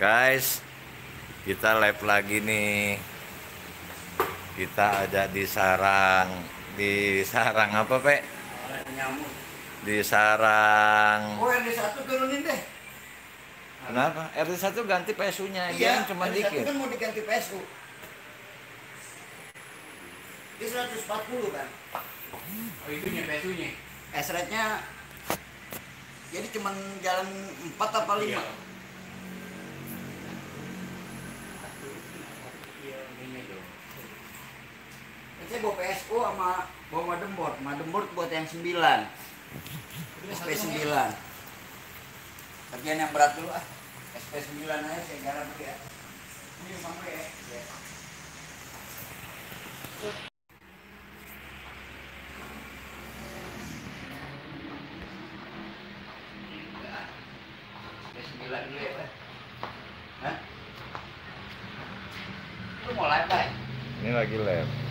Guys, kita live lagi nih. Kita ada di sarang, di sarang apa, Pe? nyamuk. Di sarang. Oh yang di satu turunin deh. Kenapa? RT 1 ganti PSU-nya, dia cuma yang di satu dikit. kan mau diganti PSU. Di 140 kan. Oh itunya pesunya. S rate-nya jadi cuman jalan 4 apa 5. Iya. Iya. Saya bawa PSU sama bawa motherboard. Motherboard buat yang 9. SP9. Kerjaan yang berat dulu ah. SP9 aja saya garap dulu ya. Ini sampai ya. SP9 dulu ya. Hah? Lu mau live, Pak? Ini lagi live.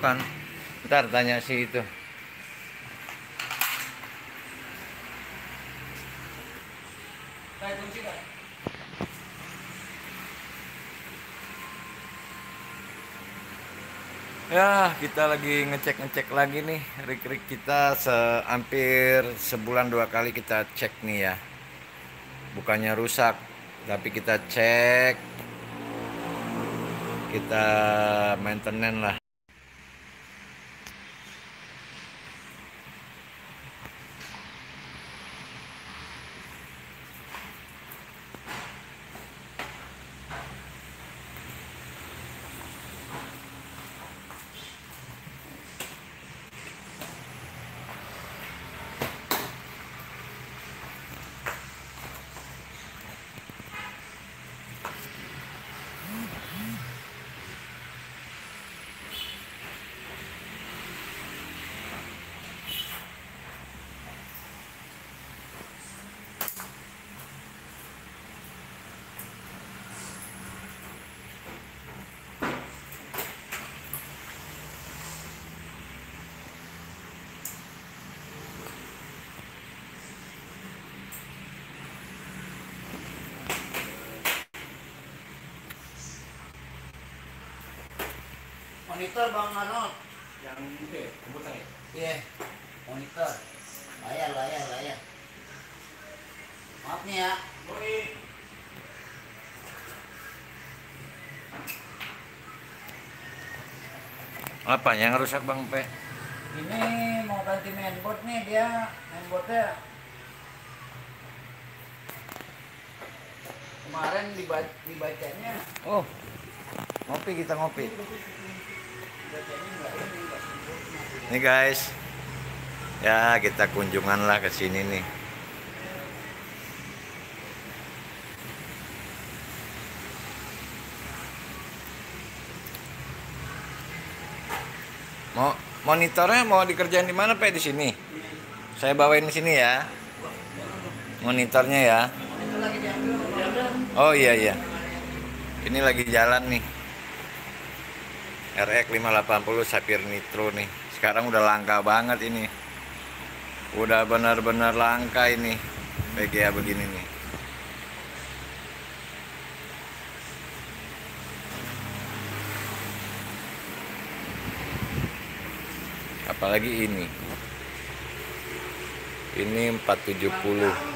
Colokan. Ntar tanya si itu. Ya, kita lagi ngecek-ngecek lagi nih rig-rig kita se hampir sebulan dua kali kita cek nih ya. Bukannya rusak, tapi kita cek kita maintenance lah. Monitor Bang Arnold. Yang itu ya, komputer ya. Iya. Monitor. Layar, layar, layar. Maaf nih ya. Oi. Apa yang rusak Bang Pe? Ini mau ganti mainboard nih dia. Mainboardnya kemarin dibaca, dibacanya Oh, ngopi kita ngopi. Ini guys, ya kita kunjungan lah ke sini nih. Mau monitornya mau dikerjain di mana Pak di sini? Saya bawain di sini ya. Monitornya ya. Oh iya iya. Ini lagi jalan nih. RX 580 Sapphire Nitro nih. Sekarang udah langka banget ini. Udah benar-benar langka ini. PGA begini nih. Apalagi ini. Ini 470.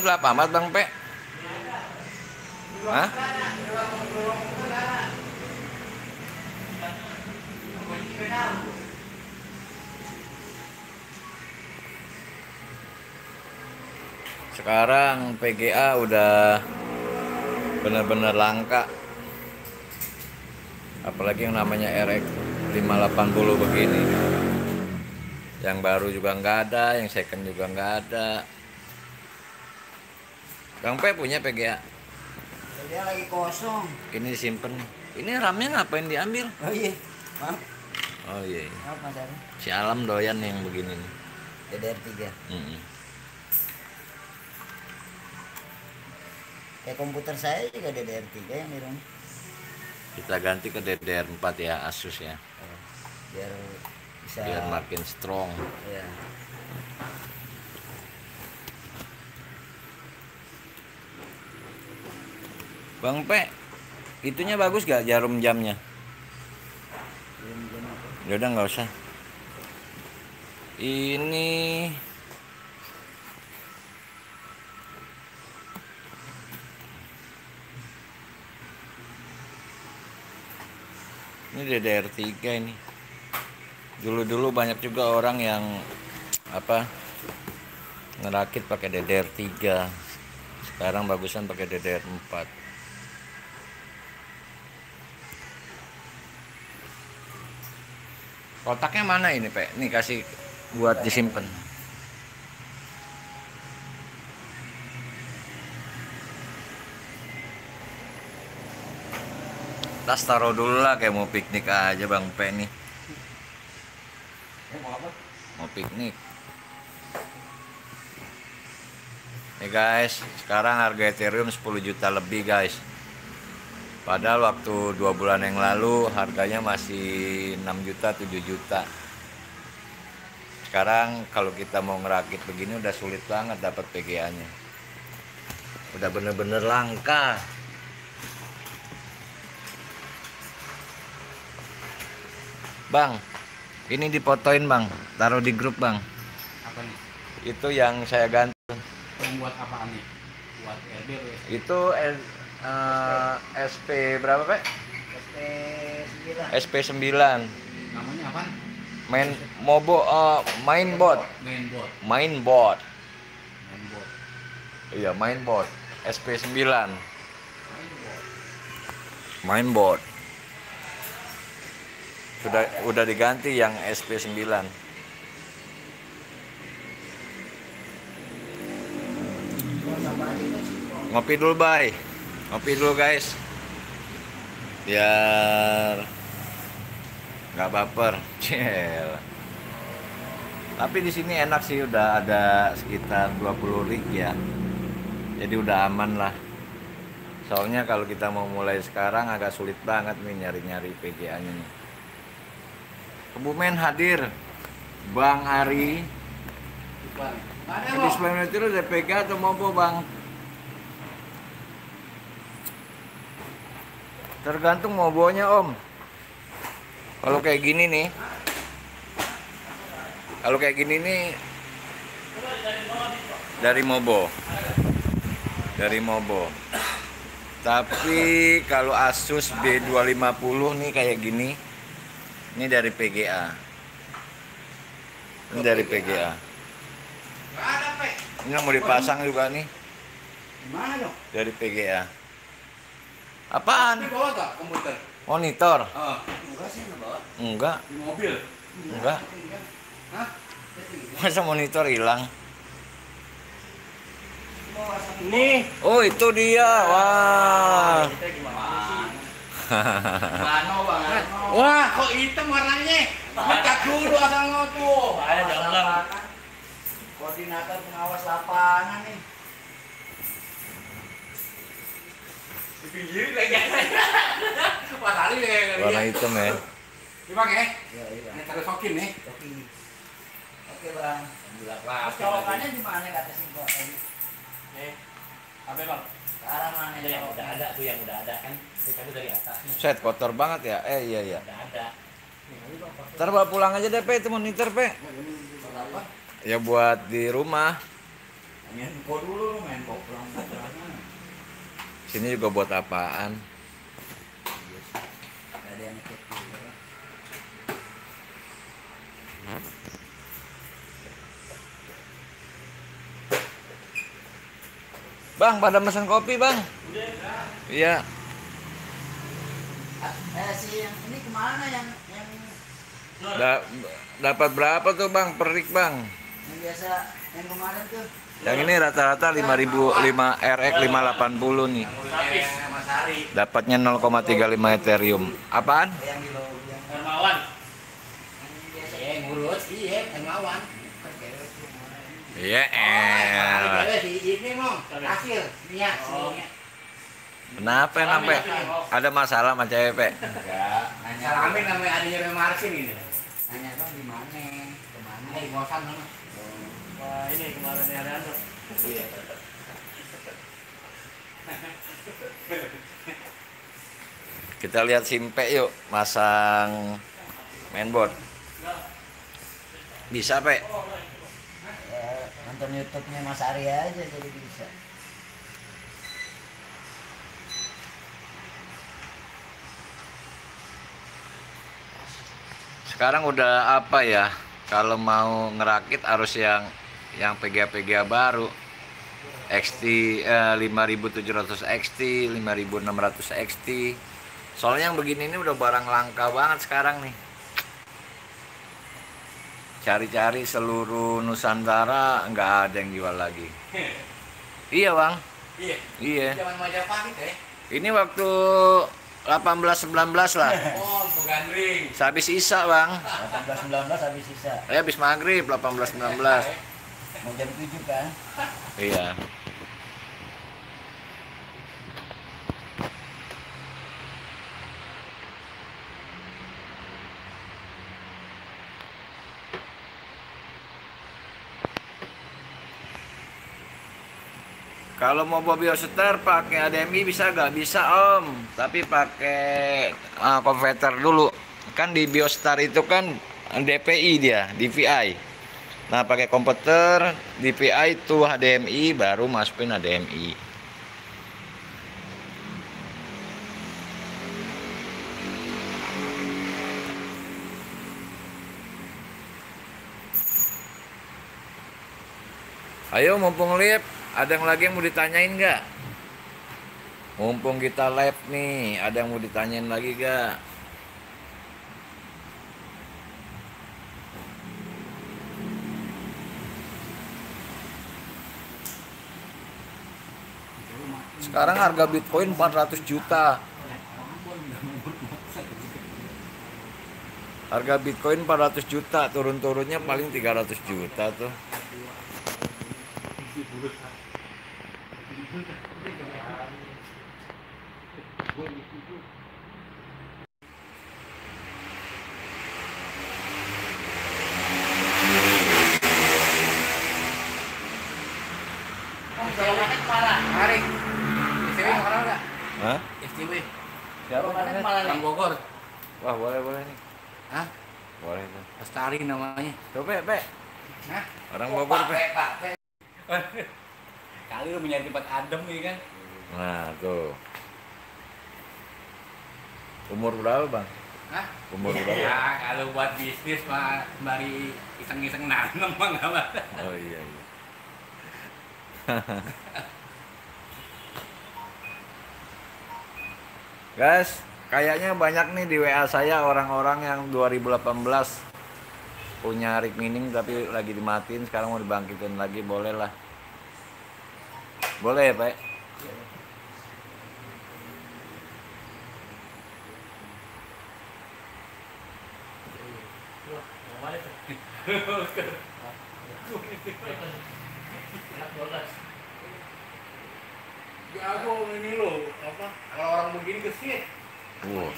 Gelap amat Bang Pe. Hah? Sekarang PGA udah benar-benar langka. Apalagi yang namanya RX 580 begini yang baru juga nggak ada, yang second juga nggak ada. Bang P punya PGA Dia lagi kosong. ini disimpan nih ini ramnya ngapain diambil Oh iya. Maaf, oh iya iya. maaf Mas Ari. si Alam doyan yang begini nih DDR 3. Mm-mm. Kayak komputer saya juga DDR 3 yang di rumah. kita ganti ke DDR4 ya Asus ya Biar bisa biar makin strong ya. Bang P itunya bagus gak jarum jamnya? Ya udah nggak usah. Ini ini DDR3 ini. Dulu-dulu banyak juga orang yang apa ngerakit pakai DDR3 sekarang bagusan pakai DDR4 kotaknya mana ini Pak? Nih kasih buat disimpan. Tas taruh dulu lah kayak mau piknik aja Bang P nih. Eh, mau apa? Mau piknik. Nih guys, sekarang harga Ethereum 10 juta lebih guys. Padahal waktu dua bulan yang lalu harganya masih 6 juta, 7 juta. Sekarang kalau kita mau ngerakit begini udah sulit banget dapat PGA-nya. Udah bener-bener langka. Bang, ini dipotoin bang, taruh di grup bang. Apa nih? Itu yang saya ganti. Yang buat apaan nih? Buat SP? Itu eh, SP berapa pak? SP 9. SP 9 Namanya apa? main mobo eh, mainboard Mainboard. mainboard Mainboard. iya mainboard SP 9 mainboard sudah udah diganti yang SP 9 ngopi dulu bay ngopi dulu guys. Biar nggak baper. Cel. Tapi di sini enak sih udah ada sekitar 20 rig ya. Jadi udah aman lah. Soalnya kalau kita mau mulai sekarang agak sulit banget nih nyari-nyari PGA nya nih. Kebumen hadir. Bang Ari Bukan. Mana bang? PGA atau mobo bang tergantung mobonya om. Kalau kayak gini nih kalau kayak gini nih dari mobo. Dari mobo. Tapi kalau Asus B250 nih kayak gini ini dari PGA ini dari PGA ini mau dipasang juga nih. Dari PGA apaan Ini bawa nggak komputer? monitor Ah, enggak sih nggak bawa. enggak Di mobil. enggak Hah? masa monitor hilang Ini. oh itu dia wah bang. Wah, kok hitam warnanya? Pecah dulu asal tuh. Saya jalan. Koordinator pengawas lapangan nih. Di pinggir kali warna ya. hitam ya Ini bang ya. Iya, iya. Ini taruh sokin nih. Oke. Oke, Bang. Colokannya di mana kata tadi? Eh, apa bang? Sekarang mana Ada yang udah ada tuh yang udah ada kan kita tuh dari atas set kotor banget ya eh iya iya udah ada ntar bawa pulang aja deh pe itu monitor pe ya buat di rumah Main dulu lu main pulang. Sini juga buat apaan ada yang. Bang, pada pesan kopi, Bang. Iya. Ah, Eh, si yang ini ke mana yang yang Da- dapat berapa tuh, Bang? Perik, Bang. yang biasa yang kemarin tuh? Yang ini rata-rata 5005 RX 580 nih. Dapatnya 0,35 Ethereum. Apaan? Hermawan. Iya, ngurus. Iya. Iya, eh. Oh. Kenapa sampai ada masalah sama cewek, Pe? enggak nanya Salamin namanya adanya Rem Marsin ini. nanya bang di mana ke mana Eh, bosan sama. Wah ini kemarin ada anu. Kita lihat Simpe yuk, masang mainboard. Bisa, Pe? Ya, nonton YouTube-nya Mas Arya aja jadi bisa Sekarang udah apa ya? Kalau mau ngerakit harus yang yang PGA-PGA baru. XT eh, 5700 XT, 5600 XT. Soalnya yang begini ini udah barang langka banget sekarang nih. Cari-cari seluruh Nusantara nggak ada yang jual lagi. Iya bang, Iya. iya. Zaman Majapahit ya. Ini waktu 18-19 lah. Oh, untuk gandring. Sehabis Isa bang. 18-19 habis sisa Eh habis maghrib 18-19. Mau jam 7 kan Iya. Kalau mau Bobby Oster pakai ADMI bisa gak? Bisa om, tapi pakai ah, converter dulu. Kan di Biostar itu kan DPI dia, DVI. Nah pakai komputer DPI itu HDMI baru masukin HDMI. Ayo mumpung live, ada yang lagi yang mau ditanyain nggak? Mumpung kita live nih, ada yang mau ditanyain lagi gak? Sekarang harga Bitcoin 400 juta. Harga Bitcoin 400 juta, turun-turunnya paling 300 juta tuh. Saya makan ke mana? Mari. STW mau kenal nggak? Hah? STW. Siapa Makan ke mana nih? Bogor. Wah, boleh boleh nih. Hah? Boleh tuh. Lestari namanya. Coba, Pe. Hah? Orang Bogor, Pe. Pak, Pe. Kali lu mencari tempat adem nih kan? Nah, tuh. Umur berapa, Bang? Hah? Umur berapa? Ya, kalau buat bisnis mah sembari iseng-iseng nanam mah nggak apa. Oh iya, iya. Guys, kayaknya banyak nih di WA saya orang-orang yang 2018 punya rig mining tapi lagi dimatiin sekarang mau dibangkitin lagi boleh lah boleh ya pak Jago ini lo, apa? Kalau orang begini gesit. Wow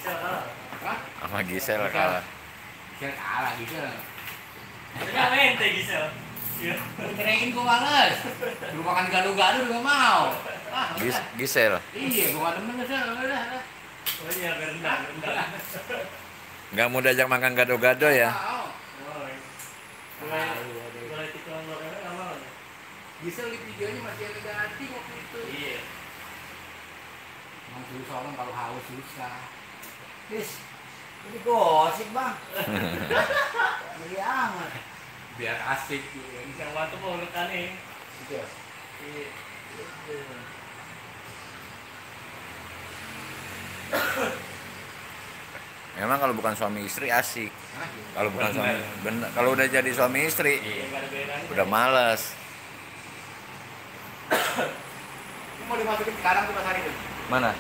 sama Gisel kalah Gisel kalah Gisel. Enggak mente Gisel. Iya. Gua males. Lu makan mau. Ah, Gis. Gisel Iya, gua nggak demen Gisel. Udah, udah. Oh iya rendang, rendang. nggak mau diajak makan gado-gado ya. Oh, iya. Lama kan? Gisel di videonya masih ada ganti waktu itu. Iya. Emang susah orang kalau haus susah. Bis, ini gosip bang. Beli amat. Biar asik. Bisa waktu mau. Gitu. Iya. Memang kalau bukan suami istri asik. Kalau bukan suami bener, kalau udah jadi suami istri Iya, udah males. Ini mau dimasukin sekarang tuh Mas Hari tuh. Mana?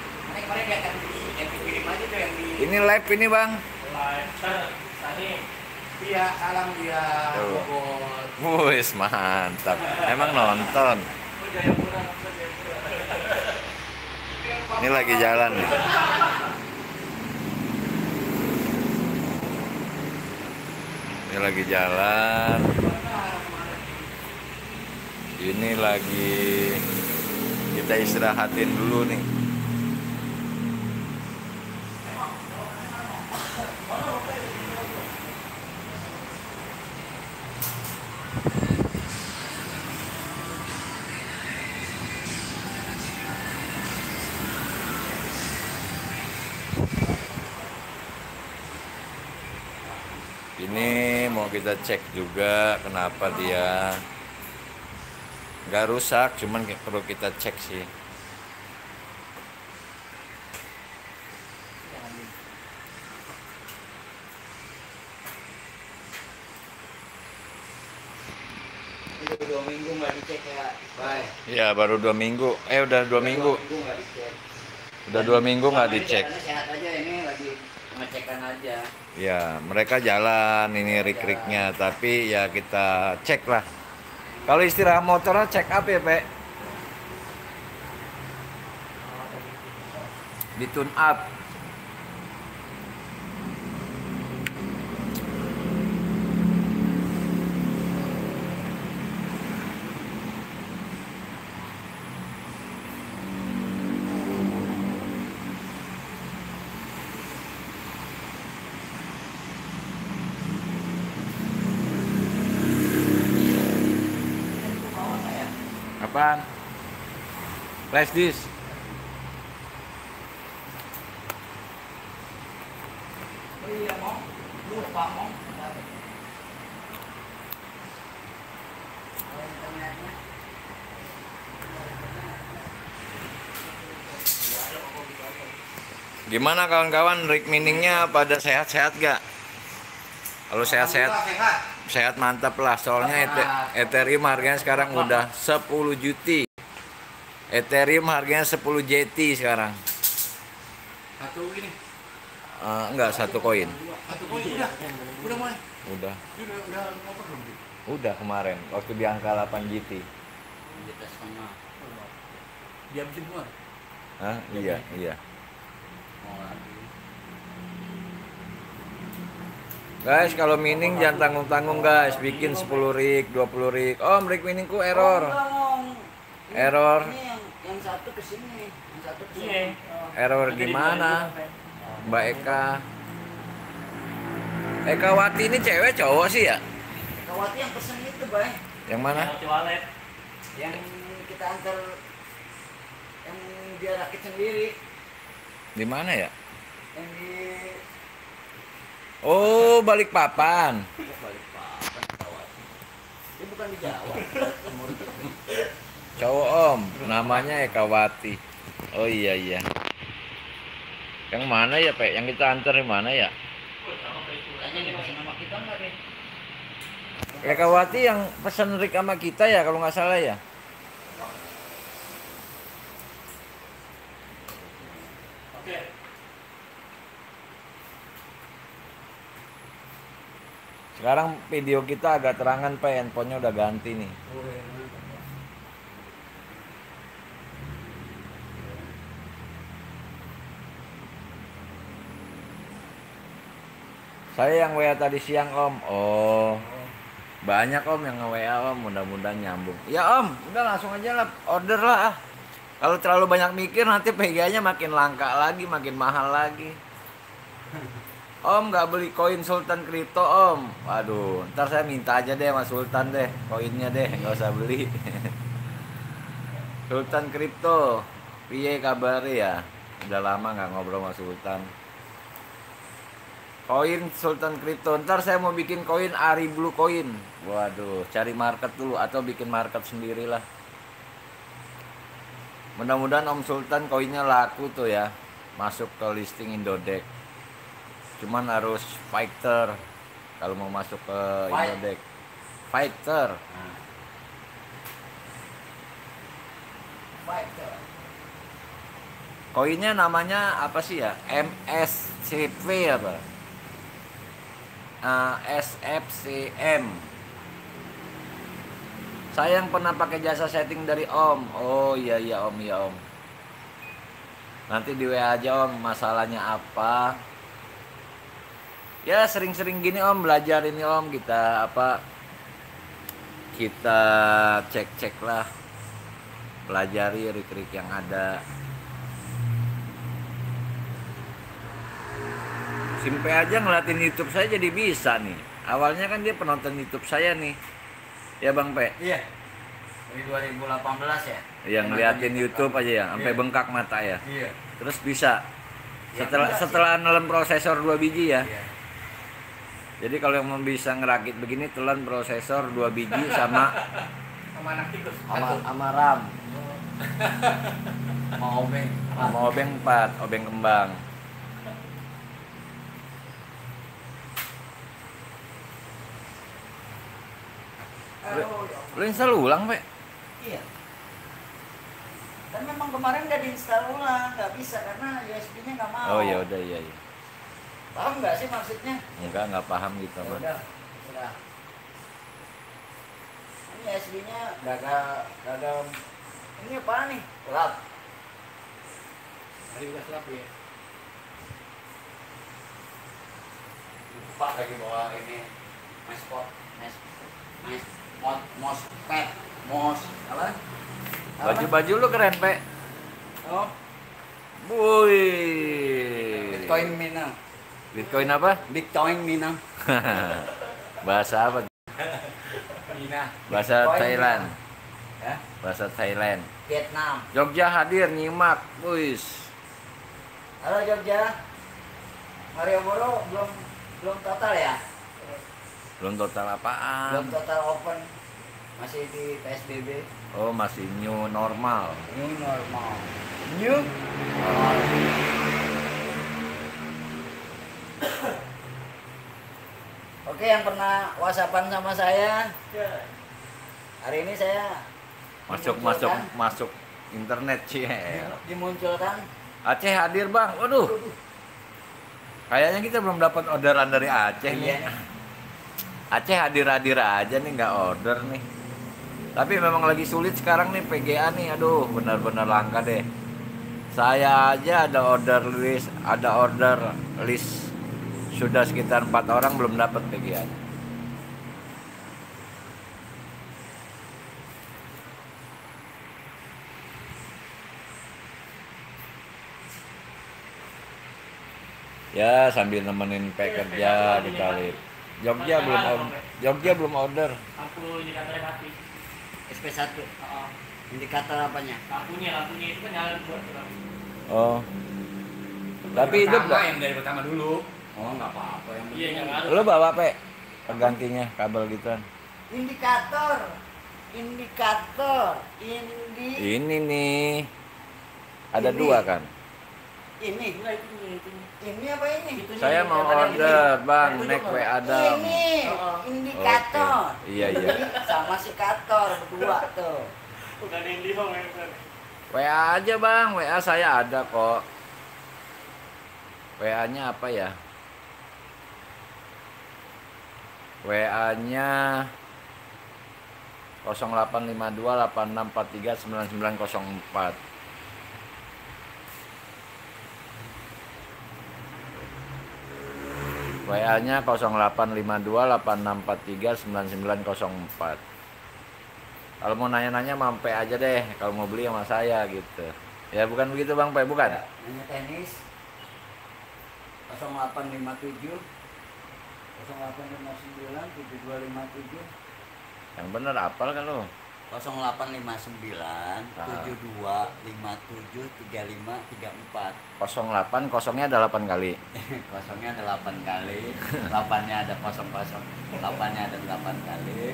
Ini live ini, Bang. Live. Tadi Iya, salam dia mantap. Emang nonton. Ini lagi jalan nih. Ini lagi jalan. Ini lagi kita istirahatin dulu nih. Ini mau kita cek juga kenapa dia nggak rusak, cuman perlu kita cek sih. Itu dua minggu nggak dicek ya. Bye. Ya baru dua minggu. Eh udah dua minggu. Dua minggu nggak dicek. Udah dua minggu nggak dicek. jalannya Sehat aja ini lagi aja. Ya mereka jalan ini rik-riknya, tapi ya kita cek lah. Kalau istirahat motornya cek up ya, Pak. Di tune up. Apaan? Flash disk. Gimana kawan-kawan rig miningnya pada sehat-sehat gak? Kalau sehat-sehat sehat. mantap lah soalnya Eth- Ethereum harganya sekarang udah 10 juti. Ethereum harganya 10 JT sekarang. Satu ini. Eh, enggak satu koin. Satu poin udah. Udah mulai. Udah. Udah udah ngoper belum? Di? Udah kemarin waktu di angka 8 GT. Di tes sama. Dihabisin semua. Hah? Iya, iya. Mau lagi. Guys, kalau mining jangan tanggung-tanggung guys, bikin 10 rig, 20 rig. Om, rig miningku error. Oh, Error. Yang satu ke sini, yang satu ke Iya. sini. Oh. Error gimana? Mbak Eka. Eka Wati ini cewek cowok sih ya? Kawati yang pesen itu, Bay. Yang mana? Yang walet. Yang kita antar yang dia rakit sendiri, Di mana ya? yang di Oh, balik papan. Balik papan bukan di Jawa. Cowok om, namanya Eka Wati. Oh iya iya. Yang mana ya, Pak? Yang kita antar di mana ya? Tanya dia pesen sama kita enggak deh? Eka Wati yang pesan rig sama kita ya kalau nggak salah ya. Sekarang video kita agak terangan, Pak. Handphonenya udah ganti nih. Saya yang WA tadi siang, Om. Oh. Banyak Om yang nge-WA Om, mudah-mudahan nyambung. Ya Om, udah langsung aja lah order lah. ah. Kalau terlalu banyak mikir nanti PGA-nya makin langka lagi, makin mahal lagi. Om nggak beli koin Sultan Kripto Om. Waduh, ntar saya minta aja deh sama Sultan deh, koinnya deh, nggak usah beli. Sultan Kripto, piye kabar ya? Udah lama nggak ngobrol sama Sultan. Koin Sultan Kripto, ntar saya mau bikin koin Ari Blue Coin. Waduh, cari market dulu atau bikin market sendirilah. Mudah-mudahan Om Sultan koinnya laku tuh ya. Masuk ke listing Indodex. Cuman harus fighter kalau mau masuk ke Fight. Indodex. Fighter. Nah. Fighter. Koinnya namanya apa sih ya? MSCV apa? Ah, SFCM. Saya yang pernah pakai jasa setting dari Om. Oh iya iya Om iya Om. Nanti di WA aja Om masalahnya apa. Ya sering-sering gini Om belajar ini Om kita apa kita cek-cek lah pelajari rik-rik yang ada Simpe aja ngeliatin YouTube saya jadi bisa nih. Awalnya kan dia penonton YouTube saya nih. Ya Bang Pe. Iya. Dari 2018 ya? Yang ngeliatin YouTube aja ya, sampai Iya. bengkak mata ya. Iya. Terus bisa. Ya, Setelah sih. setelah nelen prosesor 2 biji ya. Iya. Jadi kalau yang mau bisa ngerakit begini telan prosesor 2 biji sama Sama anak tikus. sama, sama RAM. Mau obeng. Sama obeng 4, obeng kembang. Aduh, Lu install ulang, Pe? Iya. Dan memang kemarin udah diinstal ulang, nggak bisa karena USB-nya nggak mau. Oh ya udah iya iya. Paham nggak sih maksudnya? Enggak, enggak paham gitu, Ya Bang. udah, udah. Ini USB-nya gagal, gagal. Ini apa nih? Gelap. Hari udah selap ya. Lupa lagi bawa ini. Mespot, mes, mes, mos, mospet, mos, apa? Apa? Baju-baju lu keren, Pe. Oh, Wih. Bitcoin Minang. Bitcoin apa? Bitcoin Minang. Bahasa apa? Mina. Bahasa Bitcoin Thailand. Ya, Bahasa Thailand. Vietnam. Jogja hadir nyimak. Wis. Halo Jogja. Mario Boro belum belum total ya? Belum total Belum apaan? total open. Masih di PSBB. Oh, masih new normal. New normal. New normal. Oke, yang pernah whatsappan sama saya, hari ini saya Masuk masuk masuk internet sih. dimunculkan Aceh hadir, Bang. Waduh. Kayaknya kita belum dapat orderan dari Aceh nih. Iya. Aceh hadir-hadir aja nih nggak order nih. Tapi memang lagi sulit sekarang nih PGA nih. Aduh, benar-benar langka deh. Saya aja ada order list, ada order list sudah sekitar empat orang belum dapat PGA. Ya sambil nemenin P kerja di kali. Jogja belum or- Jogja belum order. Lampu indikatornya mati. SP1. Oh, Indikator apanya? lampunya, lampunya itu kan nyala buat. Oh. Tapi gak? yang dari pertama dulu. Oh, nggak apa-apa yang Iya, ngaruh. Lo bawa Pe penggantinya kabel gituan. Indikator. Indikator. Indi. Ini nih. Ada Ini. dua kan? Ini. Ini apa ini? Saya mau ada ini. order, Bang, tunjuk, WA. Adam. Ini Oh. indikator. Oke. Iya, iya. Sama si kator berdua tuh. Bukan ya. WA aja Bang, WA saya ada kok. WA-nya apa ya? WA-nya 0852 8643 9904. WA-nya 0852 8643 9904. Kalau mau nanya-nanya mampe aja deh, kalau mau beli sama saya gitu. Ya bukan begitu Bang Pe, bukan? Ya, Nanya tenis 0857 0859 7257 Yang bener apal kan lo? 0859 72 57 35 34 08 kosongnya ada 8 kali. kosongnya ada 8 kali 8 nya ada kosong kosong 8 nya ada 8 kali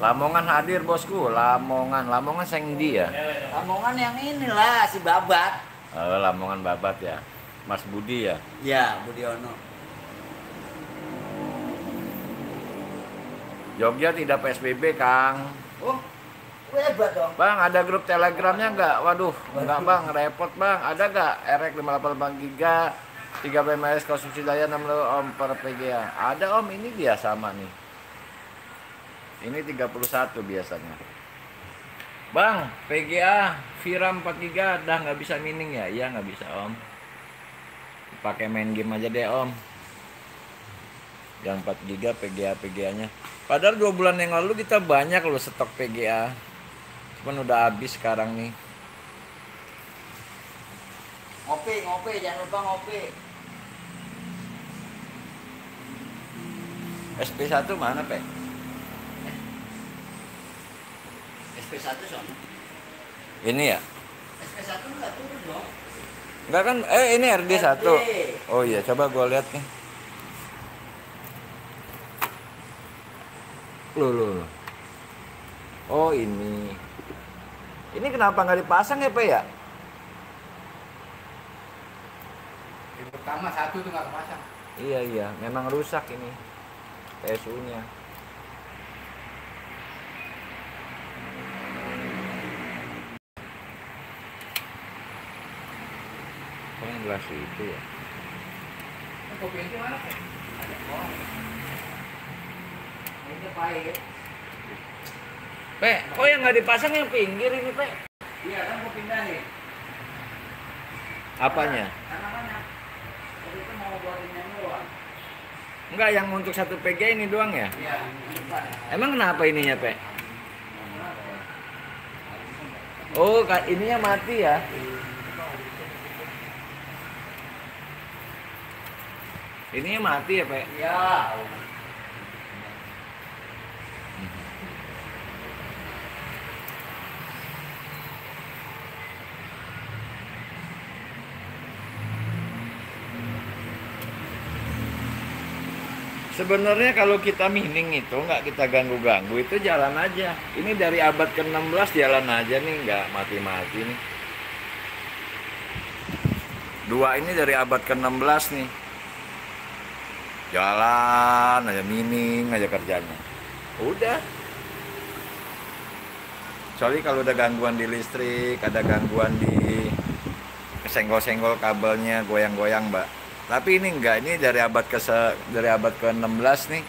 Lamongan hadir bosku, Lamongan, Lamongan Sengdi ya. Lamongan yang inilah si Babat. Oh, Lamongan Babat ya. Mas Budi ya. Ya, Budiono. Jogja tidak PSBB, Kang. Oh, hebat dong. Bang, ada grup telegramnya nggak? Waduh, nggak bang, repot bang. Ada nggak? RX 58 giga, 3 PMS konsumsi daya 60 ohm per PGA. Ada om, ini dia sama nih. Ini 31 biasanya. Bang, PGA Viram 4 giga dah nggak bisa mining ya? Iya nggak bisa om. Pakai main game aja deh om. Yang 4 giga PGA PGA nya. Padahal dua bulan yang lalu kita banyak loh stok PGA. Cuman udah habis sekarang nih. Ngopi, ngopi, jangan lupa ngopi. SP1 mana, Pe? SP1 sono. Ini ya? SP1 enggak turun dong. Enggak kan? Eh, ini RD1. RD. Oh iya, coba gua lihat nih. Loh, loh, loh. Oh, ini. Ini kenapa nggak dipasang ya, Pe ya? Yang pertama satu tuh nggak kepasang. Iya, iya, memang rusak ini. PSU-nya. Oh, yang gelas itu ya. Kopi ente mana Pak? Ada kok. Ini pahit. Pe, kok yang nggak dipasang yang pinggir ini, Pe? Iya kan mau pindahin. Apanya? Karena? Waktu itu mau buat ini doang. Enggak, yang untuk satu PG ini doang ya? Iya, depan. Emang kenapa ininya, Pe? Oh, ininya mati ya? Ininya mati ya, Pe? Iya. Sebenarnya kalau kita mining itu nggak kita ganggu-ganggu itu jalan aja. Ini dari abad ke-16 jalan aja nih nggak mati-mati nih. Dua ini dari abad ke-16 nih. Jalan aja mining aja kerjanya. Udah. Soalnya kalau ada gangguan di listrik, ada gangguan di senggol-senggol kabelnya goyang-goyang, Mbak. Tapi ini enggak, ini dari abad ke dari abad ke-16 nih.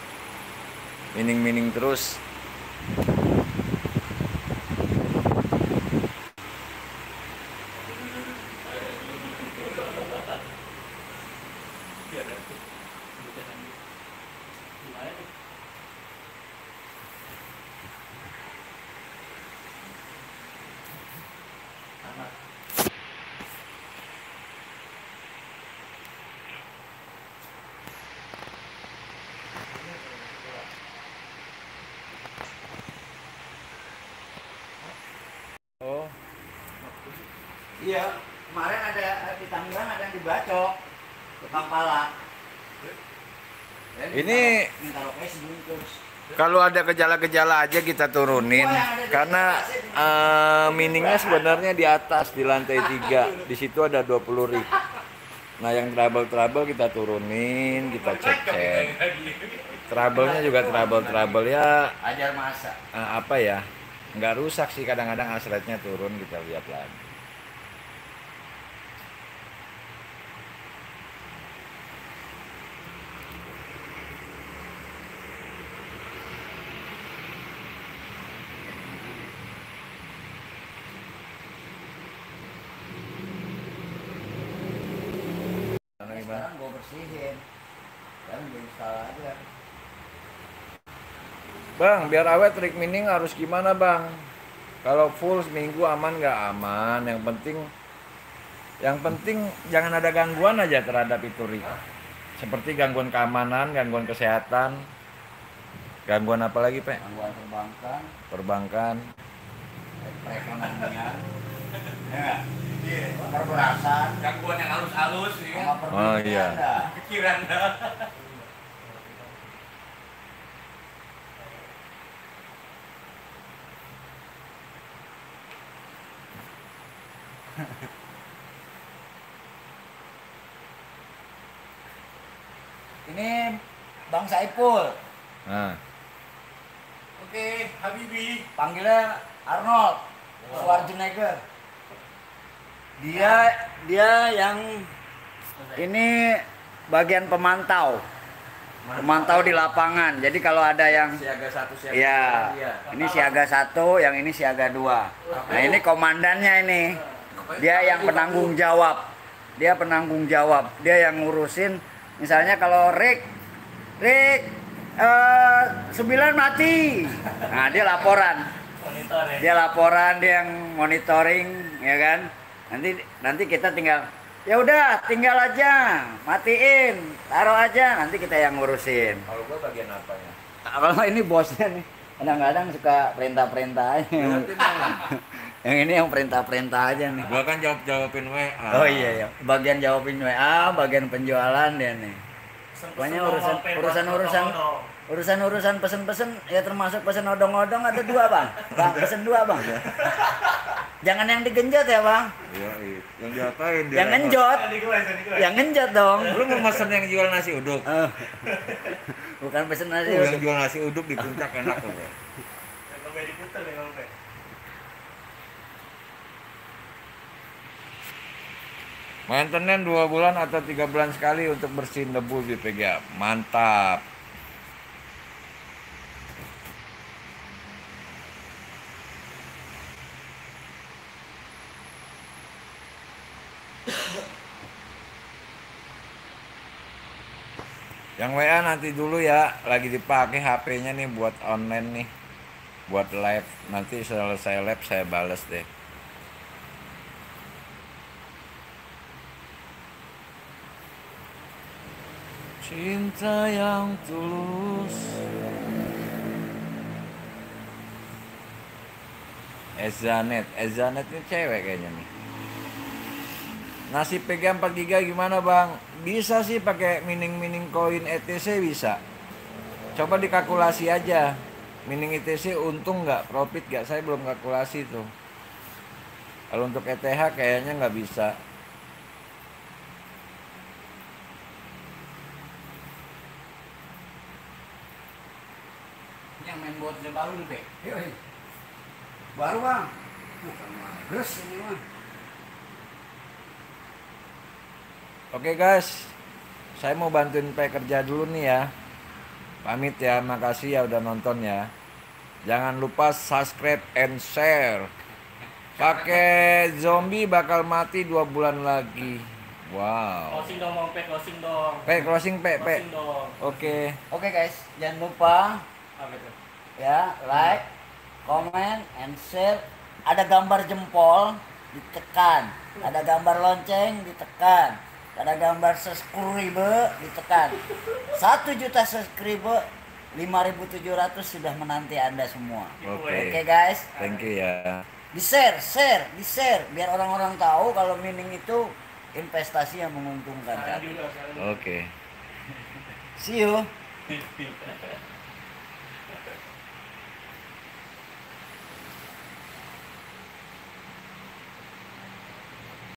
Mining-mining terus. Oh, Iya, kemarin ada di Tangerang ada yang dibacok tukang palak. Dan Ini- minta- kalau ada gejala-gejala aja kita turunin karena eh, miningnya sebenarnya di atas di lantai 3. Di situ ada 20 rig. Nah, yang trouble-trouble kita turunin, kita cek-cek. Trouble-nya juga trouble-trouble ya Ajar masa. eh, apa ya? Nggak rusak sih kadang-kadang asletnya turun kita lihat lagi. Gimana, gimana? Sekarang gue bersihin. Dan diinstal aja. Bang, biar awet trik mining harus gimana bang? Kalau full seminggu aman nggak aman? Yang penting, yang penting jangan ada gangguan aja terhadap itu rig. Seperti gangguan keamanan, gangguan kesehatan, gangguan apa lagi pe? Gangguan perbankan, Perbankan. perekonomian. Ya. Perberasan. Gangguan yang halus-halus ya. Oh, iya. Pikiran Ini Bang Saipul, Nah, Oke, Habibi. panggilnya Arnold Schwarzenegger. Dia dia yang ini bagian pemantau. Pemantau di lapangan. Jadi kalau ada yang siaga satu siaga Ya, dua, iya. ini siaga satu, yang ini siaga dua. Nah ini komandannya ini, dia yang penanggung jawab, dia penanggung jawab, dia yang ngurusin. Misalnya kalau Rick, Rick, eh, sembilan mati, nah dia laporan, ya. dia laporan, dia yang monitoring, ya kan? Nanti nanti kita tinggal, ya udah, tinggal aja, matiin, taruh aja, nanti kita yang ngurusin. Kalau gua bagian apa ya? Kalau ini bosnya nih, kadang-kadang suka perintah-perintah Yang ini yang perintah-perintah aja nih. Gua kan jawab jawabin WA. Oh iya ya, bagian jawabin WA, bagian penjualan dia nih. Pokoknya urusan urusan urusan urusan urusan pesen-pesen ya termasuk pesen odong-odong ada dua bang, bang pesen dua bang. Jangan yang digenjot ya bang, Iya, iya. Yang diapain dia? yang ngenjot, gue. yang ngenjot dong. Lu mau mesen yang jual nasi uduk? Eh, Bukan pesen nasi. Uh, yang jual nasi uduk di puncak enak loh. Maintenance dua bulan atau tiga bulan sekali untuk bersihin debu di PGA. Mantap. Yang WA nanti dulu ya, lagi dipakai HP-nya nih buat online nih. Buat live. Nanti selesai live saya bales deh. Cinta yang tulus. Ezanet, Ezanet ini cewek kayaknya nih. Nasi pegang 4 giga gimana bang? Bisa sih pakai mining-mining koin ETC bisa. Coba dikalkulasi aja. Mining ETC untung nggak, profit nggak? Saya belum kalkulasi tuh. Kalau untuk ETH kayaknya nggak bisa Buat baru nih, Pe. Yoi. Baru bang. Terus ini mah. Oke guys, saya mau bantuin P kerja dulu nih ya. Pamit ya, makasih ya udah nonton ya. Jangan lupa subscribe and share. Pakai zombie bakal mati dua bulan lagi. Wow. Closing dong, Bang Pe, closing dong. P closing P P. Closing dong. Oke. Oke guys, jangan lupa Apa itu? Ya like, comment, and share. Ada gambar jempol ditekan, ada gambar lonceng ditekan, ada gambar subscribe ditekan. Satu juta subscribe, 5.700 sudah menanti anda semua. Oke. Oke guys, Thank you ya. di share, share, di share, biar orang-orang tahu kalau mining itu investasi yang menguntungkan. Oke. See you.